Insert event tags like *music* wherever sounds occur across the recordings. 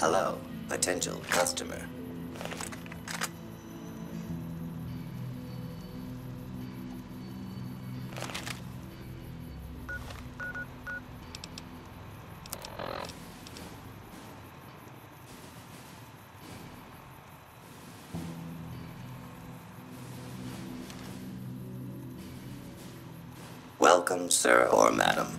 Hello, potential customer. Welcome, sir or madam.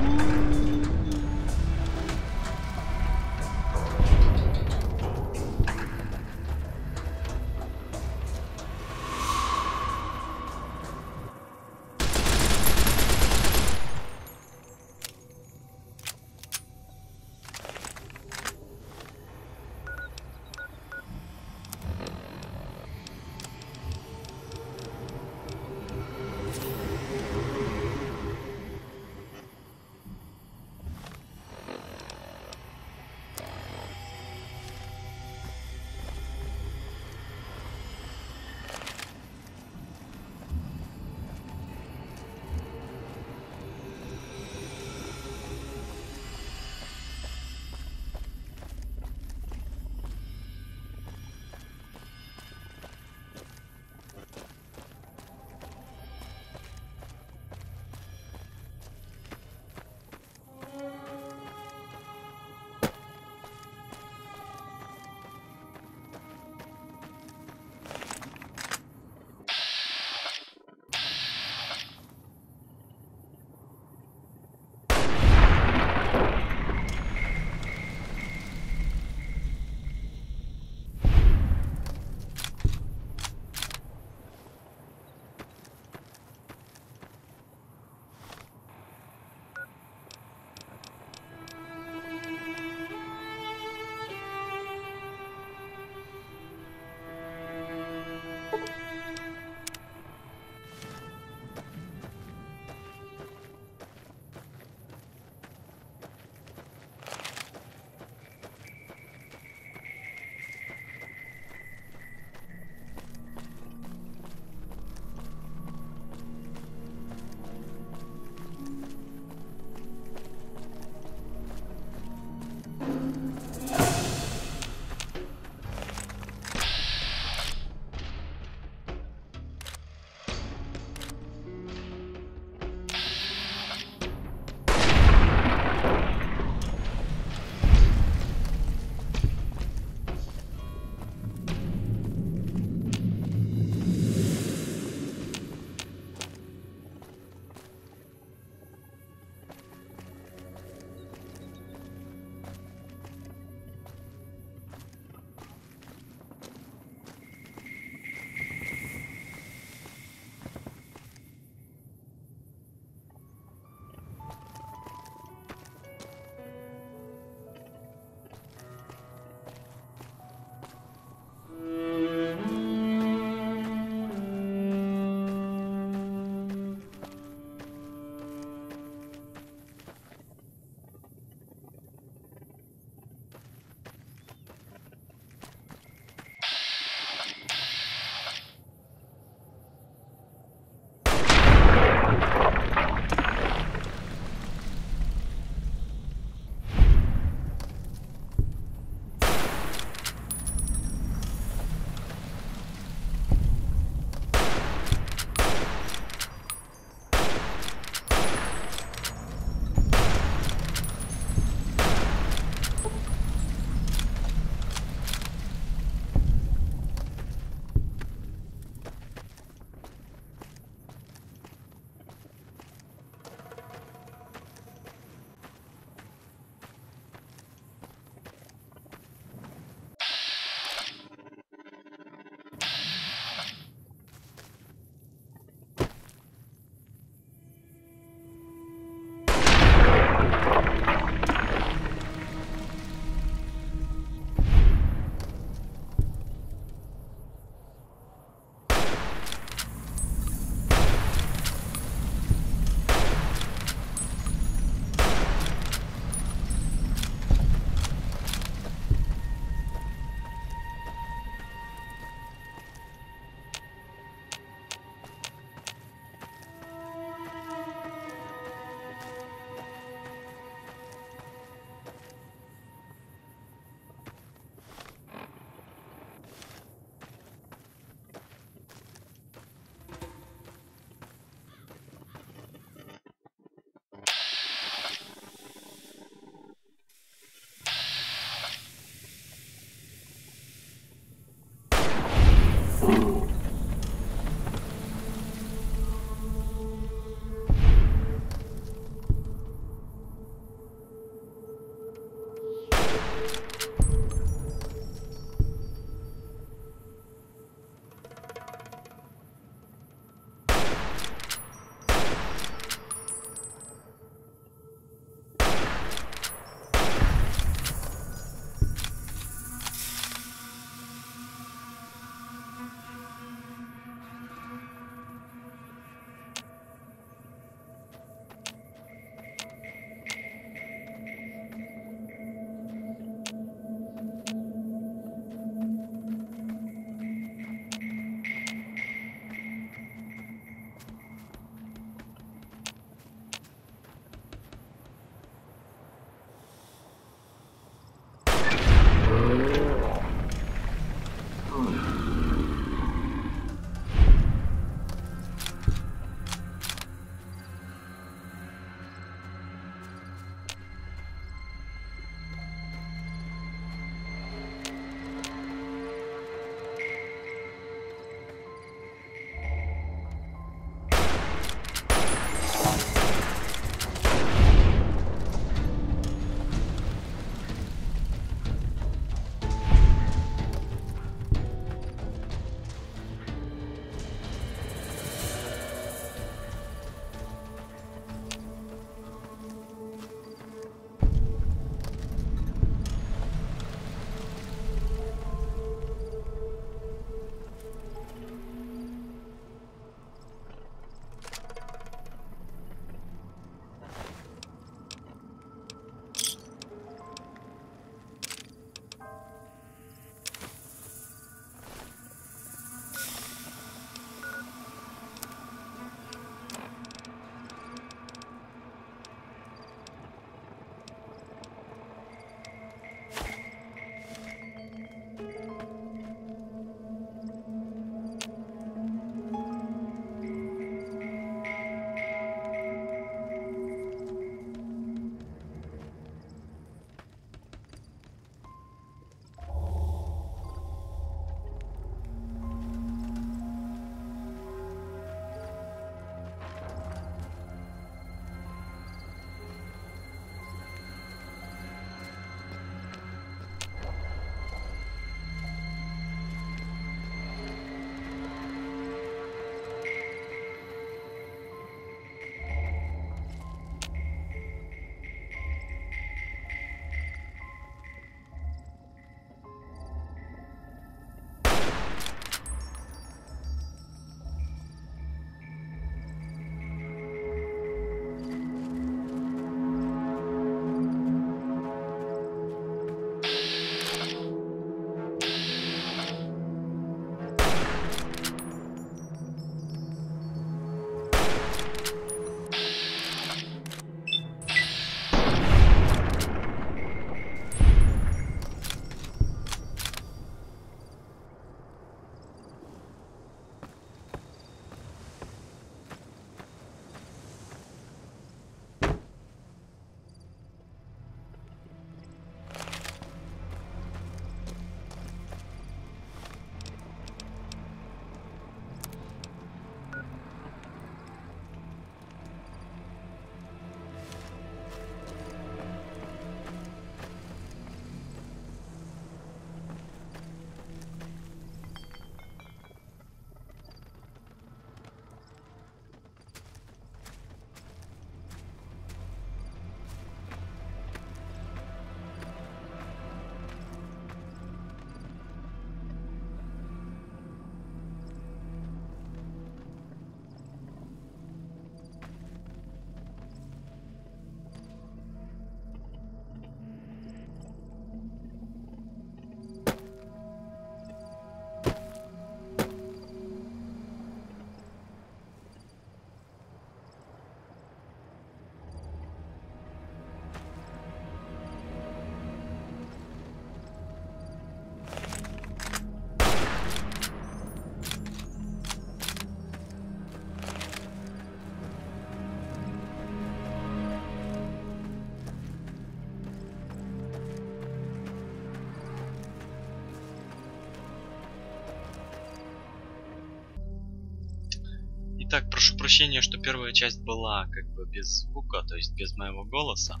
Итак, прошу прощения, что первая часть была как бы без звука, то есть без моего голоса.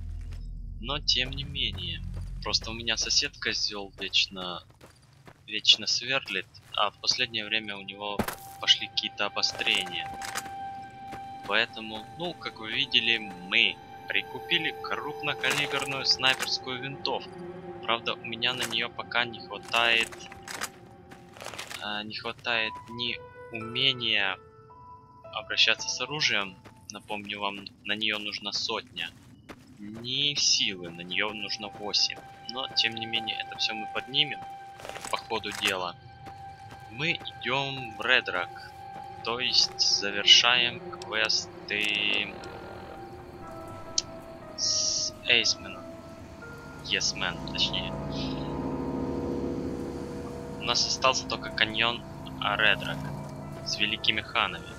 Но тем не менее. Просто у меня сосед козел вечно, вечно сверлит, а в последнее время у него пошли какие-то обострения. Поэтому, ну, как вы видели, мы прикупили крупнокалиберную снайперскую винтовку. Правда, у меня на нее пока не хватает... Э, не хватает ни умения обращаться с оружием, напомню вам, на нее нужна сотня. Не силы, на нее нужно 8. Но, тем не менее, это все мы поднимем по ходу дела. Мы идем в Редрак, то есть завершаем квесты с Эйсменом. Есмен, точнее. нас остался только каньон Редрак с великими ханами.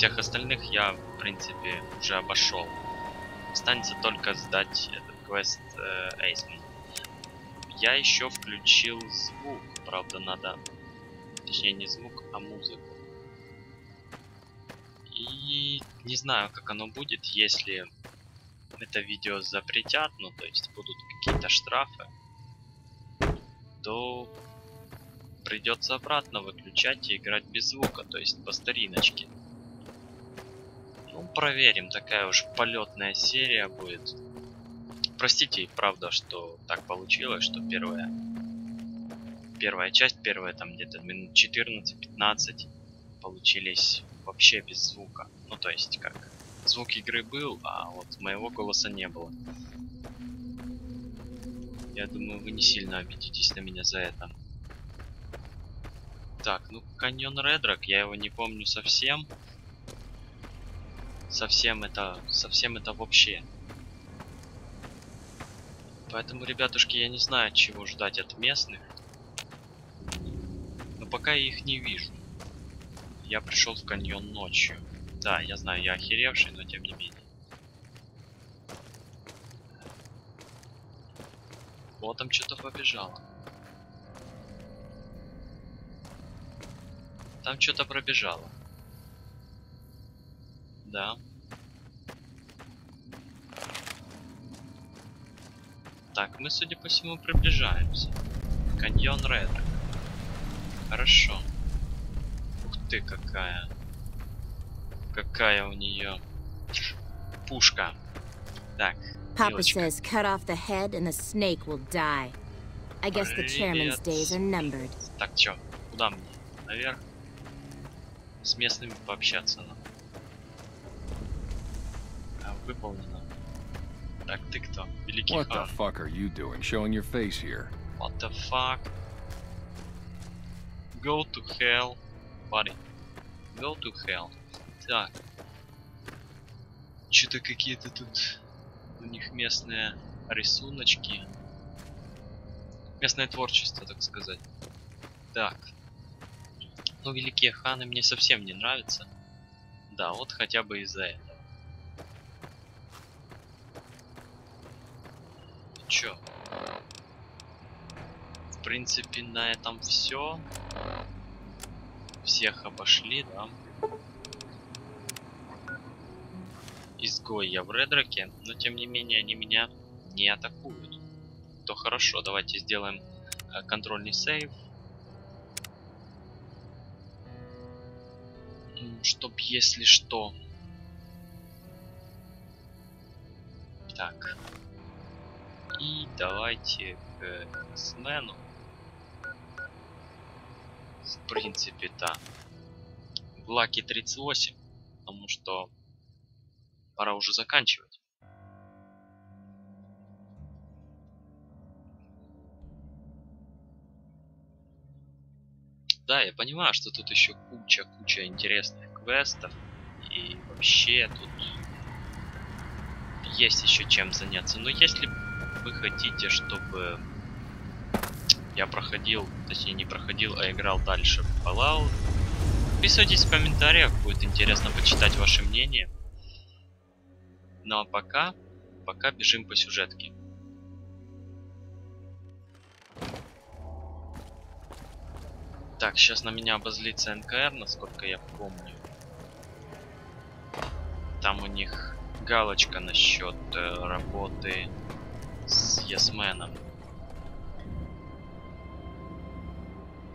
Всех остальных я, в принципе, уже обошел. Останется только сдать этот квест э, Эйсман. Я еще включил звук, правда надо... Точнее не звук, а музыку. И не знаю, как оно будет, если это видео запретят, ну то есть будут какие-то штрафы, то придется обратно выключать и играть без звука, то есть по стариночке. Ну, проверим, такая уж полетная серия будет. Простите, правда, что так получилось, что первая первая часть, первая там где-то минут 14-15 получились вообще без звука. Ну, то есть, как звук игры был, а вот моего голоса не было. Я думаю, вы не сильно обидитесь на меня за это. Так, ну, каньон Редрак, я его не помню совсем. Совсем это, совсем это вообще. Поэтому, ребятушки, я не знаю, чего ждать от местных. Но пока я их не вижу. Я пришел в каньон ночью. Да, я знаю, я охеревший, но тем не менее. Вот там что-то побежало. Там что-то пробежало. Да. Так, мы, судя по всему, приближаемся. Каньон Редок. Хорошо. Ух ты, какая. Какая у нее пушка. Так. Papa девочка. says cut off the head and the snake will die. I guess the chairman's days are numbered. Так, чё? Куда мне? Наверх? С местными пообщаться надо. Выполнено. Так, ты кто? Великий What the fuck are you doing showing your face here? What the fuck? Go to hell, buddy. Go to hell. Так. Что-то какие-то тут у них местные рисуночки. Местное творчество, так сказать. Так. Ну, великие ханы мне совсем не нравятся. Да, вот хотя бы из-за этого. Чё? В принципе, на этом все. Всех обошли, да? Изгой я в Редраке, но тем не менее они меня не атакуют. То хорошо, давайте сделаем э, контрольный сейв. М, Чтоб если что. Так. И давайте к смену. В принципе-то. В лаке 38. Потому что пора уже заканчивать. Да, я понимаю, что тут еще куча-куча интересных квестов. И вообще тут есть еще чем заняться. Но если вы хотите, чтобы я проходил, точнее не проходил, а играл дальше в Fallout, подписывайтесь в комментариях, будет интересно почитать ваше мнение. Ну а пока, пока бежим по сюжетке. Так, сейчас на меня обозлится НКР, насколько я помню. Там у них галочка насчет э, работы с Ясменом.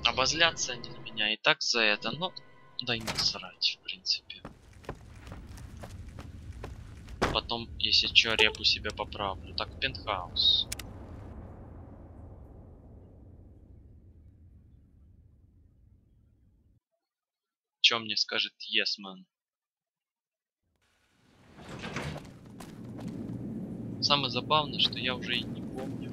Обозлятся они на меня и так за это, но да и насрать, в принципе. Потом, если чё, репу себе поправлю. Так, пентхаус. Чё мне скажет Есман? Самое забавное, что я уже и не помню,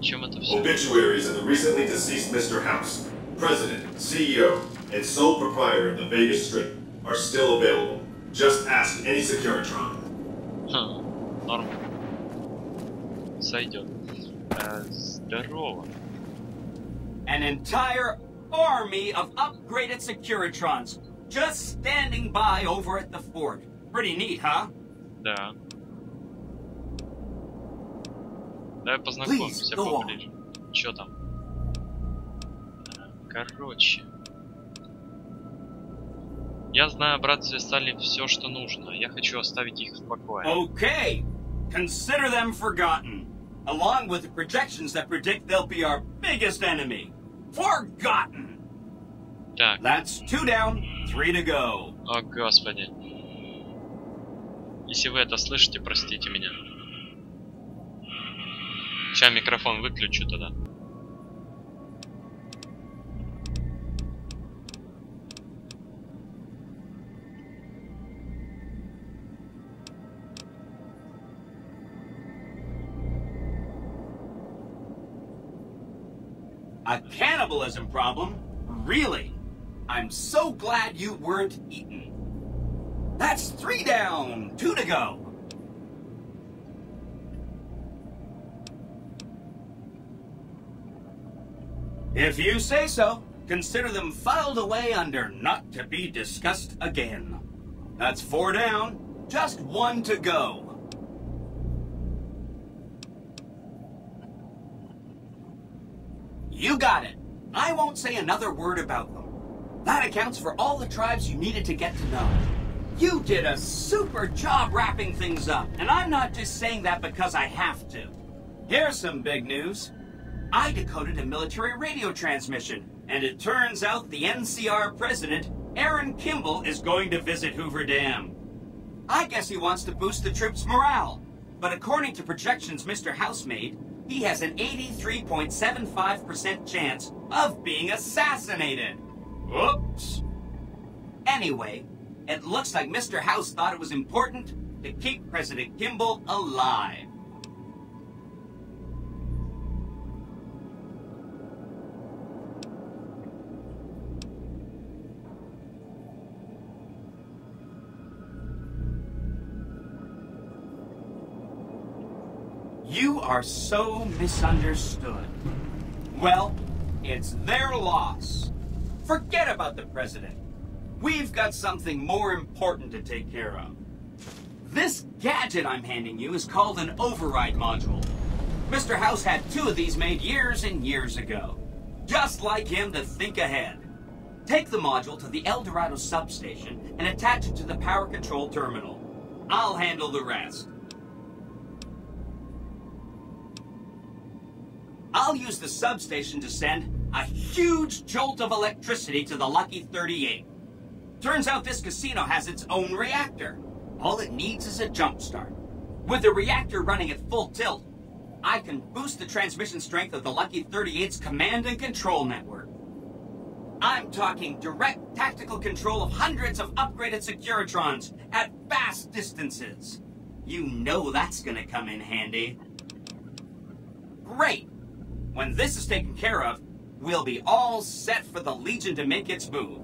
чем это все. Obituaries of the recently deceased Mr. House, President, CEO, and sole proprietor of the Vegas Strip, are still available. Just ask any Securitron. Ха, норм. Сойдет. Э, здорово. An entire army of upgraded Securitrons just standing by over at the fort. Pretty neat, huh? Да. Давай познакомимся поближе. Чё там? Короче. Я знаю, братцы стали все, что нужно. Я хочу оставить их в покое. Okay. Consider them forgotten. Along with the projections that predict they'll be our biggest enemy. Forgotten! Так, That's two down, three to go. о господи. Если вы это слышите, простите меня. Сейчас микрофон выключу тогда. A cannibalism problem? Really? I'm so glad you weren't eaten. That's three down, two to go. If you say so, consider them filed away under not to be discussed again. That's four down, just one to go. You got it. I won't say another word about them. That accounts for all the tribes you needed to get to know. You did a super job wrapping things up, and I'm not just saying that because I have to. Here's some big news. I decoded a military radio transmission, and it turns out the NCR president, Aaron Kimball, is going to visit Hoover Dam. I guess he wants to boost the troops' morale. But according to projections Mr. House made, he has an 83.75% chance of being assassinated. Oops. Anyway, it looks like Mr. House thought it was important to keep President Kimball alive. You are so misunderstood. Well, it's their loss. Forget about the president. We've got something more important to take care of. This gadget I'm handing you is called an override module. Mr. House had two of these made years and years ago. Just like him to think ahead. Take the module to the El Dorado substation and attach it to the power control terminal. I'll handle the rest. I'll use the substation to send a huge jolt of electricity to the Lucky 38. Turns out this casino has its own reactor. All it needs is a jump start. With the reactor running at full tilt, I can boost the transmission strength of the Lucky 38's command and control network. I'm talking direct tactical control of hundreds of upgraded Securitrons at vast distances. You know that's gonna come in handy. Great! When this is taken care of, we'll be all set for the Legion to make its move.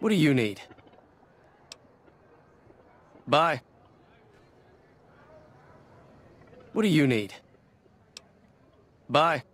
What do you need? Bye. What do you need? Bye.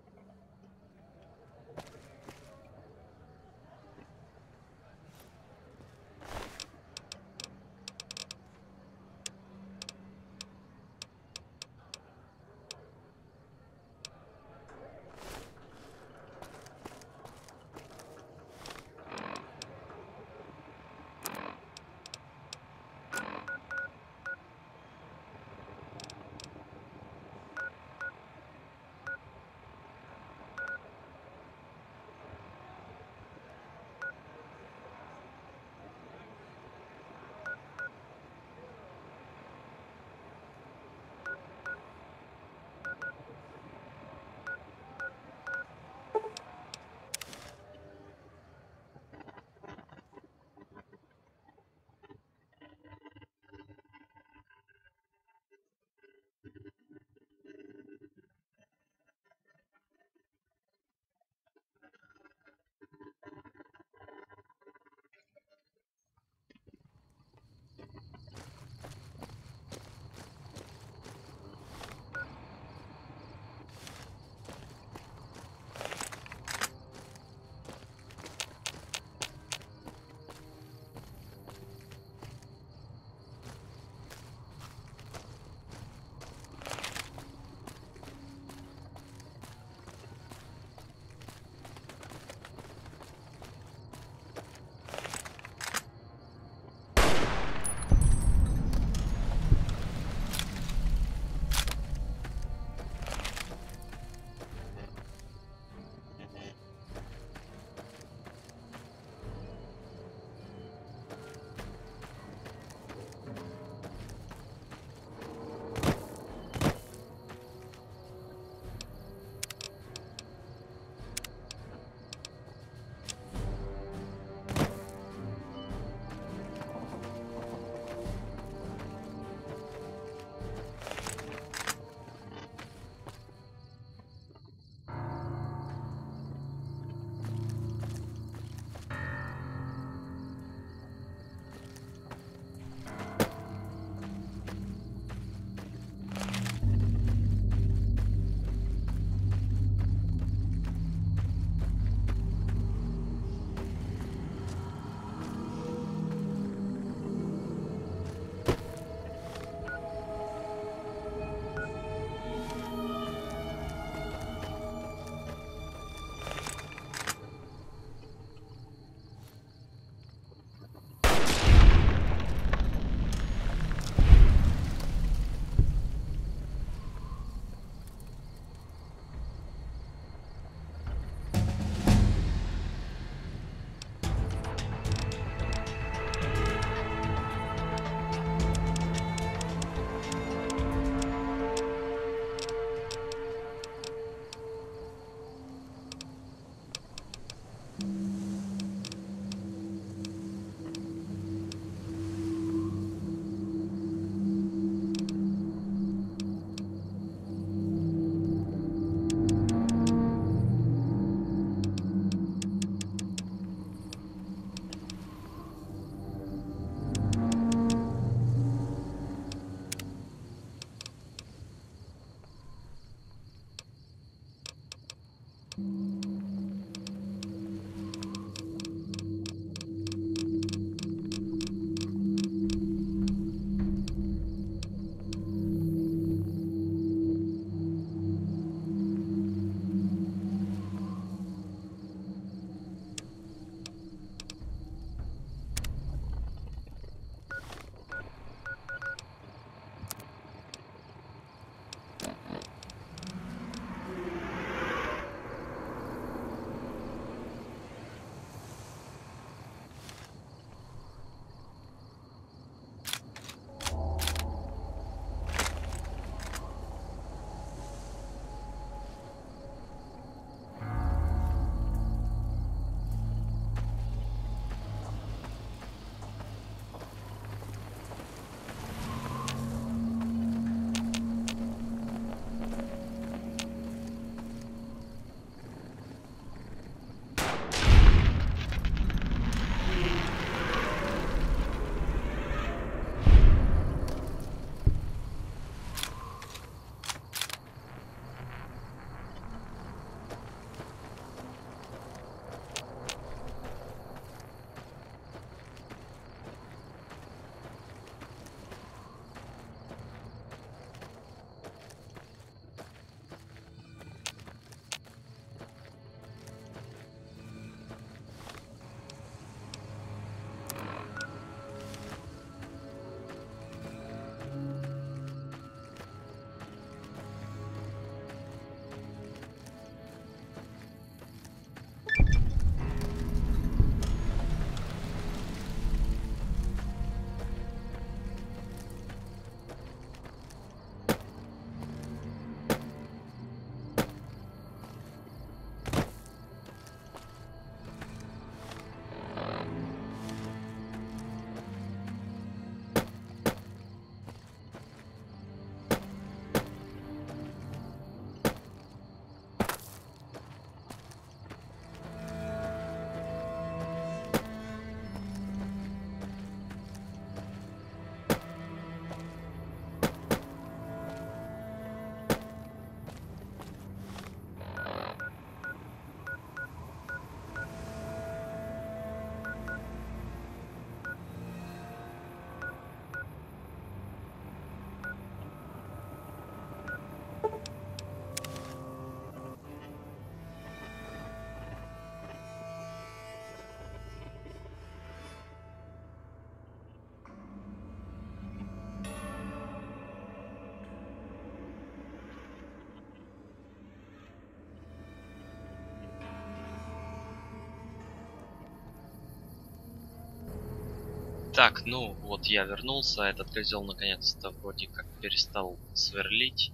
Так, ну вот я вернулся, этот козел наконец-то вроде как перестал сверлить.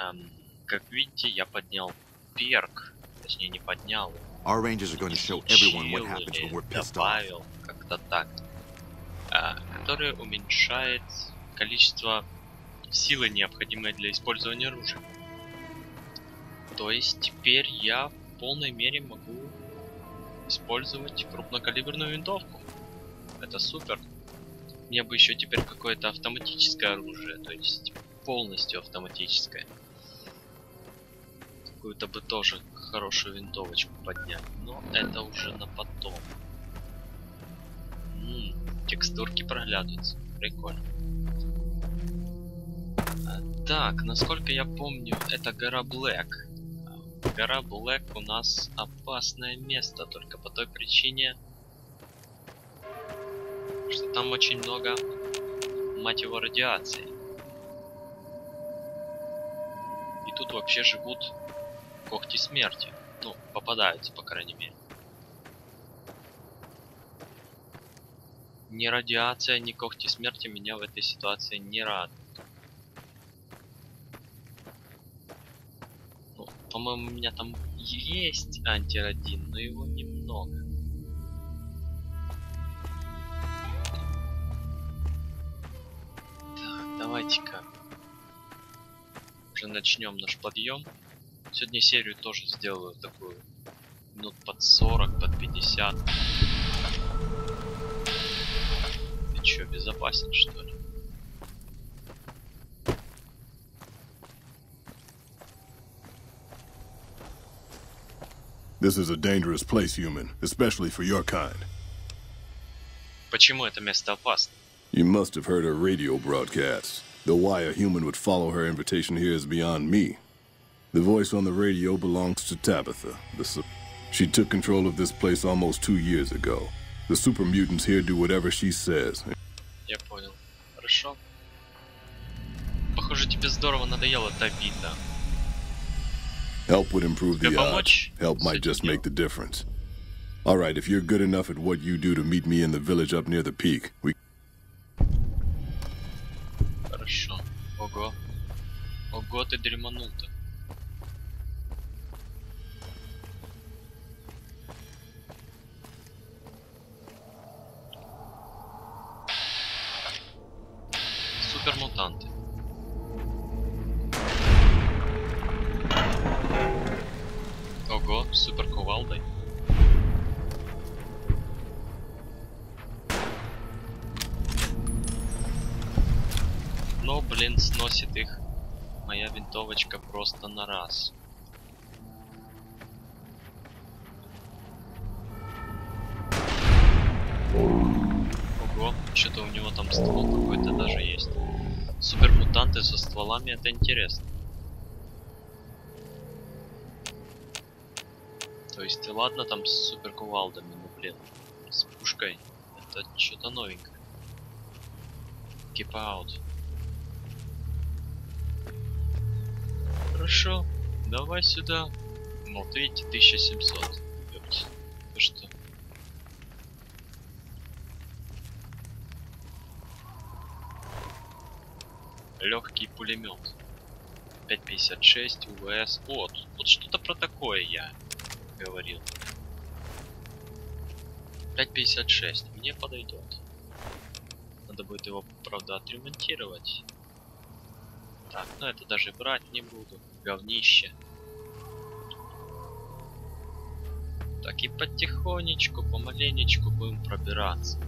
Эм, как видите, я поднял перк, точнее не поднял, Our rangers are going to show everyone what happens when we're pissed добавил, как-то так, а, который уменьшает количество силы, необходимой для использования оружия. То есть теперь я в полной мере могу использовать крупнокалиберную винтовку. Это супер. Мне бы еще теперь какое-то автоматическое оружие, то есть полностью автоматическое. Какую-то бы тоже хорошую винтовочку поднять, но это уже на потом. М, текстурки проглядываются, прикольно. А, Так, насколько я помню, это гора Блэк. А, Гора Блэк у нас опасное место, только по той причине, что там очень много, мать его, радиации. И тут вообще живут когти смерти. Ну, попадаются, по крайней мере. Ни радиация, ни когти смерти меня в этой ситуации не радуют. Ну, по-моему, у меня там есть антирадин, но его немного. Давайте-ка уже начнем наш подъем. Сегодня серию тоже сделаю такую минут под 40, под 50. Ты чё, безопасен что ли? This is a dangerous place, human, especially for your kind. Почему это место опасно? You must have heard her radio broadcasts. Though why a human would follow her invitation here is beyond me. The voice on the radio belongs to Tabitha. The su- she took control of this place almost two years ago. The super mutants here do whatever she says. Я понял. Хорошо. Похоже, тебе здорово надоела та бита. Help would improve the Тебе odds. помочь Help с might этим just make the делом? difference. All right, if you're good enough at what you do to meet me in the village up near the peak, we Хорошо. Ого. Ого, ты дреманул-то. Супермутанты. Ого, супер кувалдой. Но, блин, сносит их моя винтовочка просто на раз. Ого, что-то у него там ствол какой-то даже есть. Супермутанты со стволами, это интересно. То есть, ладно, там с суперкувалдами, но, блин, с пушкой, это что-то новенькое. Keep out. Хорошо, давай сюда. Вот видите, 1700. Ёпть. Ты что? Легкий пулемет. 5.56 УВС. Вот, вот что-то про такое я говорил. 5.56 мне подойдет. Надо будет его, правда, отремонтировать. Так, ну это даже брать не буду. Говнище. Так и потихонечку, помаленечку будем пробираться.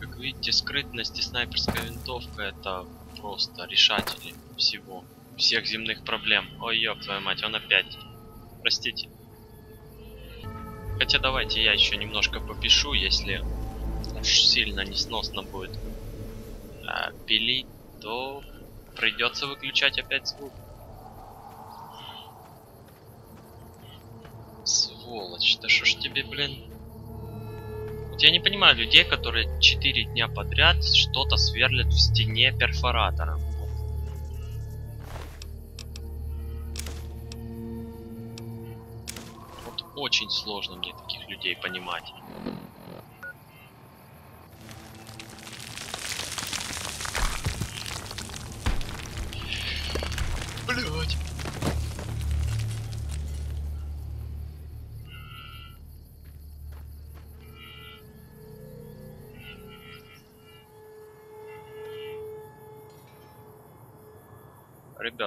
Как видите, скрытность и снайперская винтовка это просто решатели всего. Всех земных проблем. Ой, ёб твою мать, он опять. Простите. Хотя давайте я еще немножко попишу, если уж сильно несносно будет а, пилить, то придется выключать опять звук. Сволочь, да что ж тебе, блин? Вот я не понимаю людей, которые 4 дня подряд что-то сверлят в стене перфоратором. Вот очень сложно мне таких людей понимать.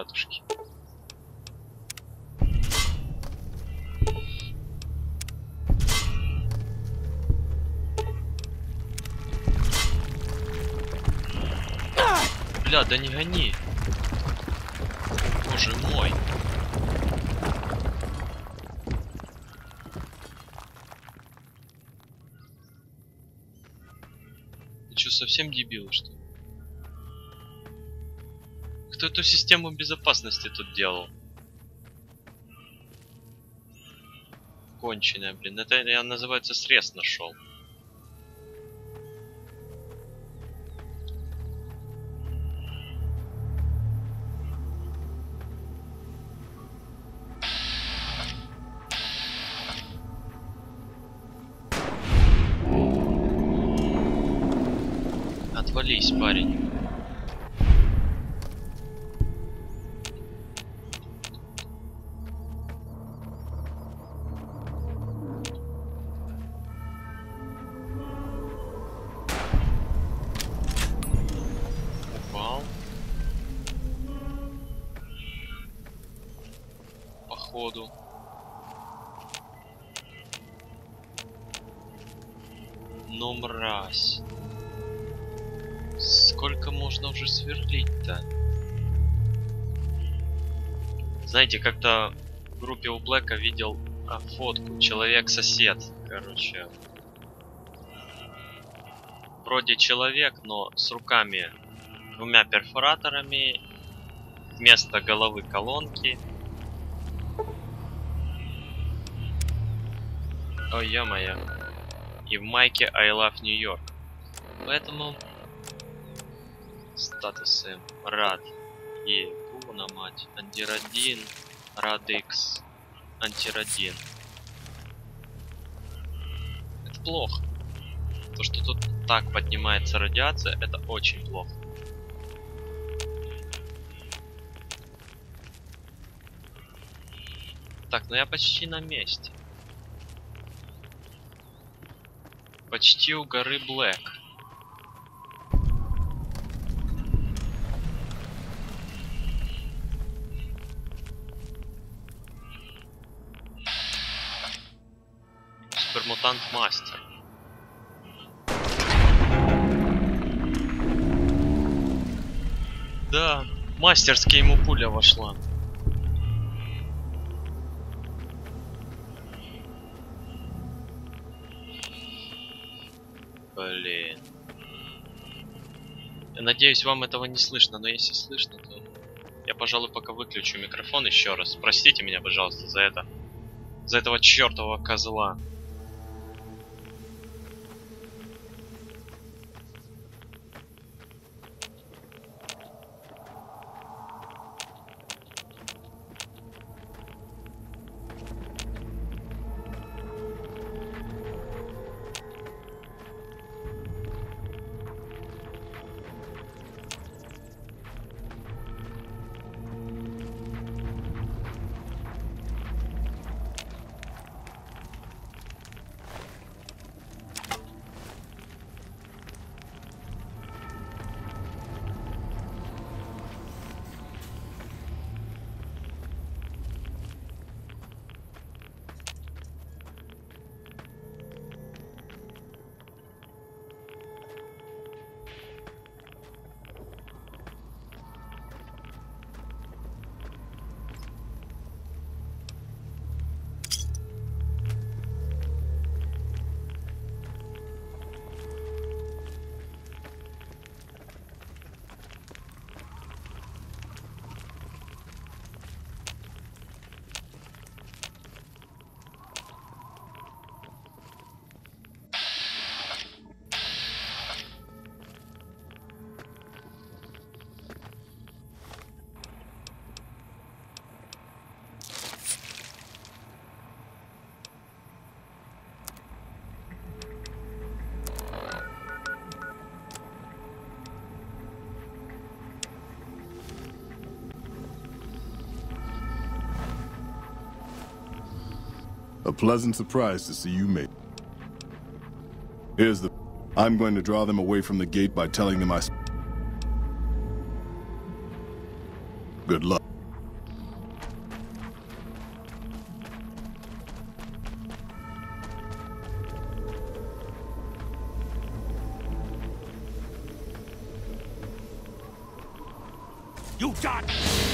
Ребятушки. Бля, да не гони. Боже мой. Ты что, совсем дебил, что ли? Эту систему безопасности тут делал? Конченая, блин. Это я называется срез нашел. Отвались, парень. Походу. Ну, мразь. Сколько можно уже сверлить-то? Знаете, как-то в группе у Блэка видел а, фотку. Человек-сосед, короче. Вроде человек, но с руками двумя перфораторами. Вместо головы колонки. Ой, ё-моё. И в майке I love New York. Поэтому статусы рад и на мать антирадин радикс антирадин это плохо то что тут так поднимается радиация это очень плохо так ну я почти на месте почти у горы Блэк Супермутант Мастер. Да, мастерски ему пуля вошла. Надеюсь, вам этого не слышно, но если слышно, то я, пожалуй, пока выключу микрофон еще раз. Простите меня, пожалуйста, за это. За этого чертового козла. pleasant surprise to see you mate. Here's the... I'm going to draw them away from the gate by telling them I... Good luck. You got...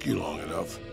took you long enough.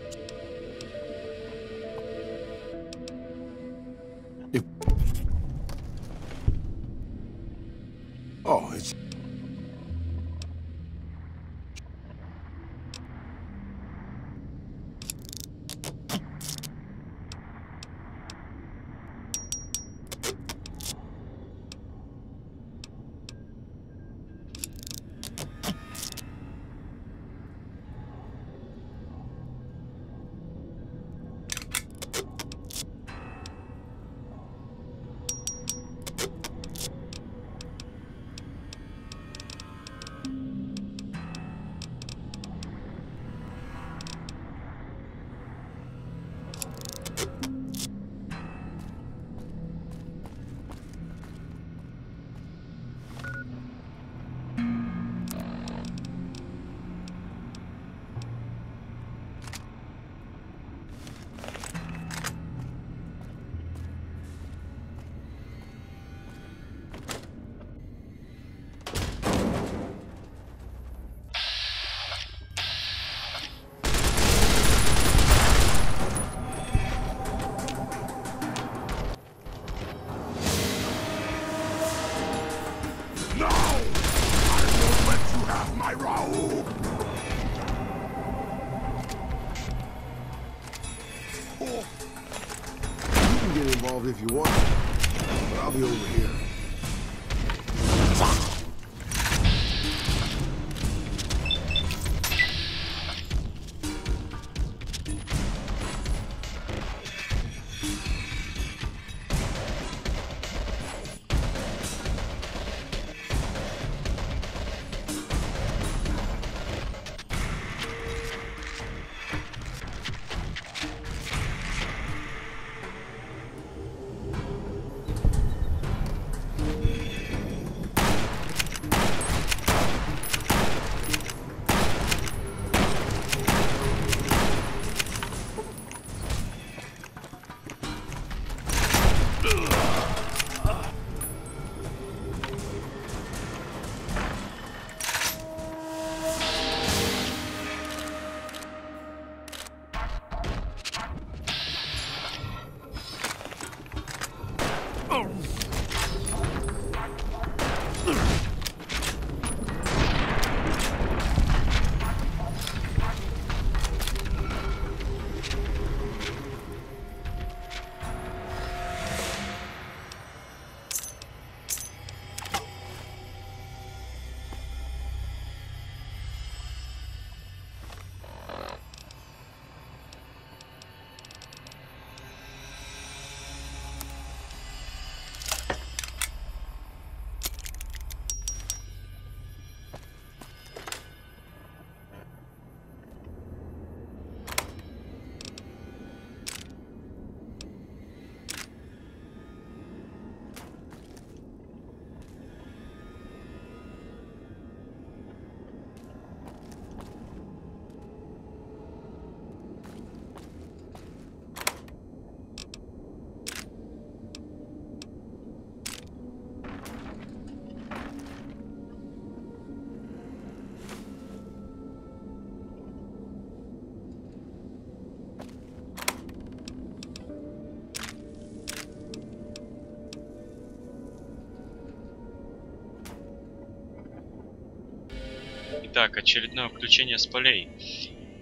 Итак, очередное включение с полей.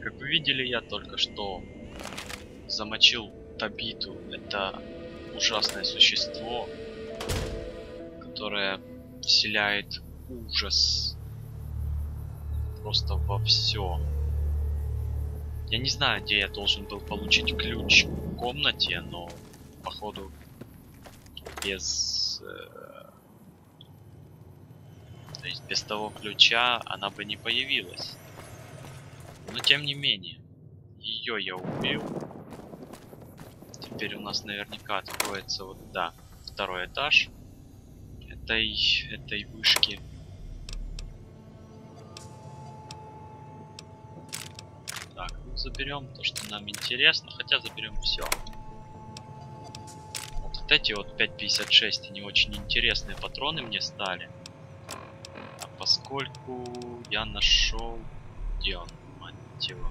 Как вы видели, я только что замочил Табиту. Это ужасное существо, которое вселяет ужас просто во все. Я не знаю, где я должен был получить ключ к комнате, но походу без э, то есть без того ключа она бы не появилась. Но тем не менее, ее я убил. Теперь у нас наверняка откроется вот, да, второй этаж этой, этой вышки. Так, ну заберем то, что нам интересно, хотя заберем все. Вот, эти вот 5.56, они очень интересные патроны мне стали поскольку я нашел... Где он? Мать его.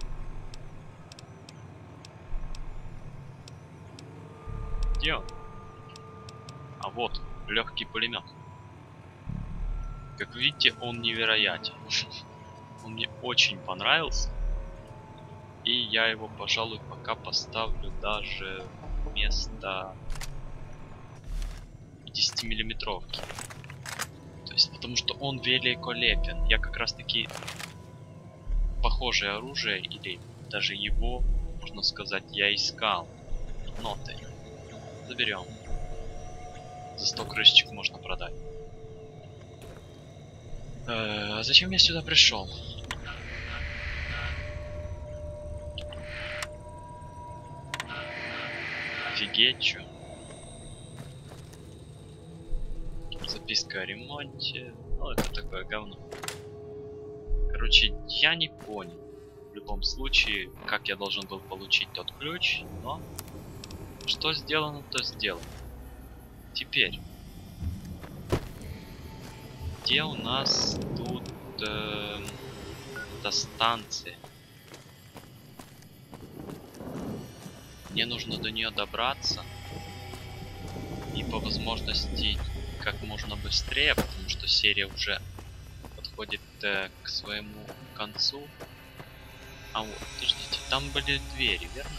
Где он? А вот, легкий пулемет. Как видите, он невероятен. *laughs* Он мне очень понравился. И я его, пожалуй, пока поставлю даже вместо 10 миллиметровки. Потому что он великолепен. Я как раз таки похожее оружие или даже его, можно сказать, я искал. Ноты. Заберем. За 100 крышечек можно продать. Э, а зачем я сюда пришел? Офигеть, чё. Записка о ремонте. Ну, это такое говно. Короче, я не понял. В любом случае, как я должен был получить тот ключ, но... Что сделано, то сделано. Теперь. Где у нас тут... Э, эта станция? Мне нужно до нее добраться. И по возможности как можно быстрее, потому что серия уже подходит э, к своему концу. А вот, подождите, там были двери, верно?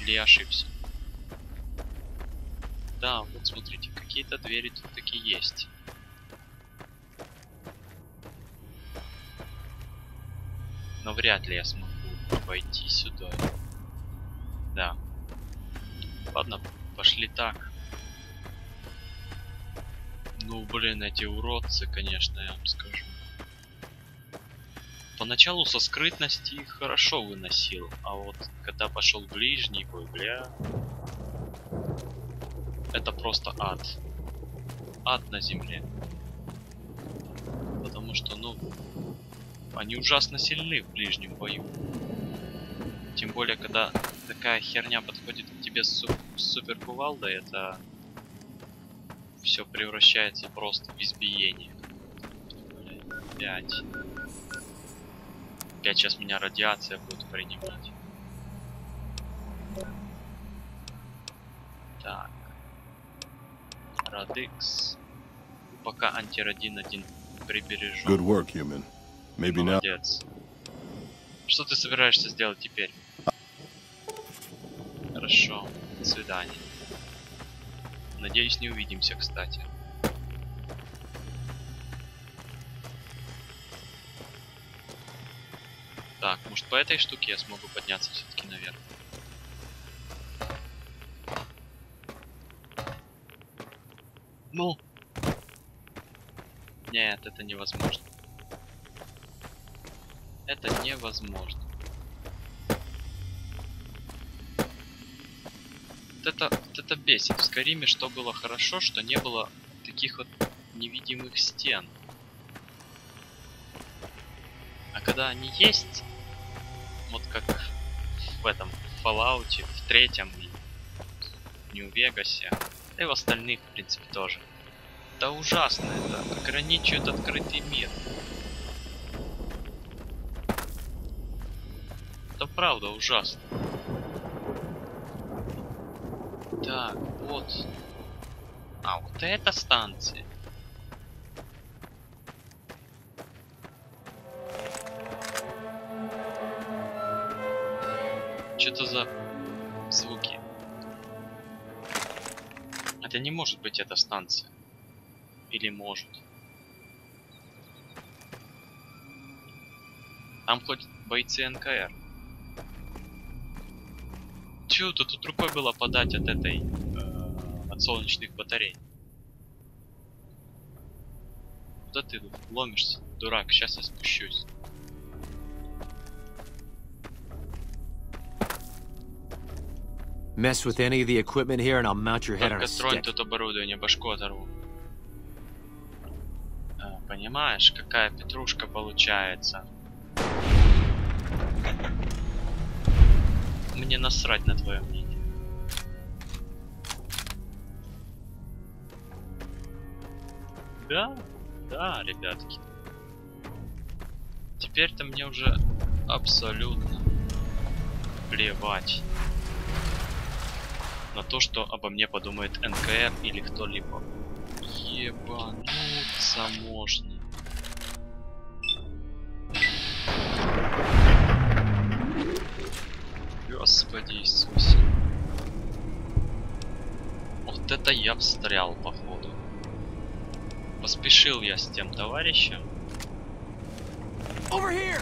Или я ошибся? Да, вот смотрите, какие-то двери тут таки есть. Но вряд ли я смогу войти сюда. Да. Ладно, пошли так. Ну, блин, эти уродцы, конечно, я вам скажу. Поначалу со скрытности хорошо выносил, а вот когда пошел ближний бой, бля... Это просто ад. Ад на земле. Потому что, ну, они ужасно сильны в ближнем бою. Тем более, когда такая херня подходит к тебе с, супер кувалдой, это все превращается просто в избиение. Пять. Опять сейчас меня радиация будет принимать. Так. Радикс. Пока антирадин один прибережем. Good work, human. Maybe now. Молодец. Что ты собираешься сделать теперь? Хорошо. До свидания. Надеюсь, не увидимся, кстати. Так, может по этой штуке я смогу подняться все-таки наверх. Ну! Нет, это невозможно. Это невозможно. Вот это, вот это бесит. В Скариме что было хорошо, что не было таких вот невидимых стен. А когда они есть, вот как в этом Fallout, в третьем Нью-Вегасе, да и в остальных, в принципе, тоже. Да ужасно это, ограничивает открытый мир. Это правда ужасно. Так, вот. А, вот эта станция. Что-то за звуки. Это не может быть эта станция. Или может. Там ходят бойцы НКР. Чё-то тут рукой было подать от этой... Э, от солнечных батарей. Куда ты ломишься, дурак? Сейчас я спущусь. Mess with any of the equipment here and I'll mount your head on a Только тронь stick. тут оборудование, башку оторву. А, понимаешь, какая петрушка получается? Мне насрать на твое мнение. Да, да, ребятки. Теперь-то мне уже абсолютно плевать. на то, что обо мне подумает НКР или кто-либо. Ебануться можно. Иисусе. Вот это я встрял, походу. Поспешил я с тем товарищем. Over here!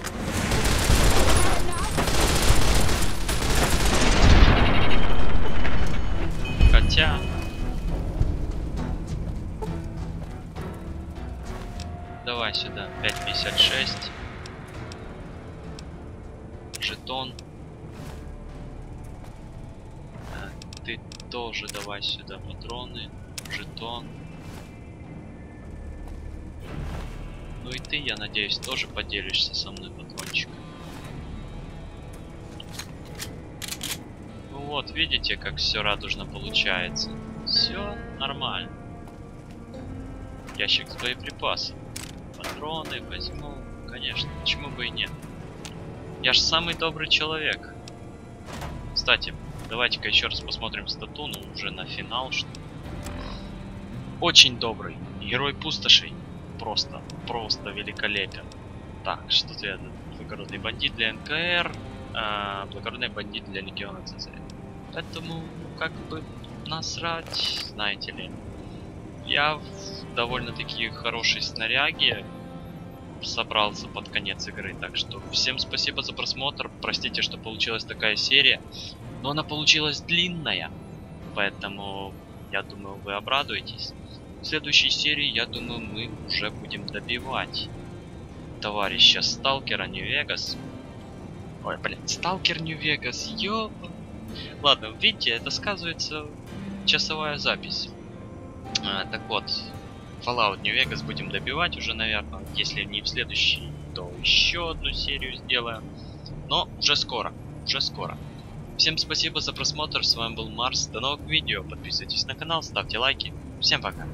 Хотя... Давай сюда, 5.56. сюда патроны. Жетон. Ну и ты, я надеюсь, тоже поделишься со мной патрончиком. Ну вот, видите, как все радужно получается. Все нормально. Ящик с боеприпасами. Патроны возьму, конечно, почему бы и нет. Я же самый добрый человек. Кстати, давайте-ка еще раз посмотрим стату, ну уже на финал, что очень добрый. Герой пустошей. Просто, просто великолепен. Так, что это? Благородный бандит для НКР, а, благородный бандит для Легиона ЦЦ. Поэтому, как бы, насрать, знаете ли. Я в довольно-таки хорошей снаряге собрался под конец игры. Так что всем спасибо за просмотр. Простите, что получилась такая серия. Но она получилась длинная. Поэтому, я думаю, вы обрадуетесь. В следующей серии, я думаю, мы уже будем добивать товарища Сталкера Нью-Вегас. Ой, блин, Сталкер Нью-Вегас, ёба. Ладно, видите, это сказывается часовая запись. А, так вот, Fallout Vegas будем добивать уже, наверное. Если не в следующий, то еще одну серию сделаем. Но уже скоро, уже скоро. Всем спасибо за просмотр, с вами был Марс. До новых видео, подписывайтесь на канал, ставьте лайки. Всем пока.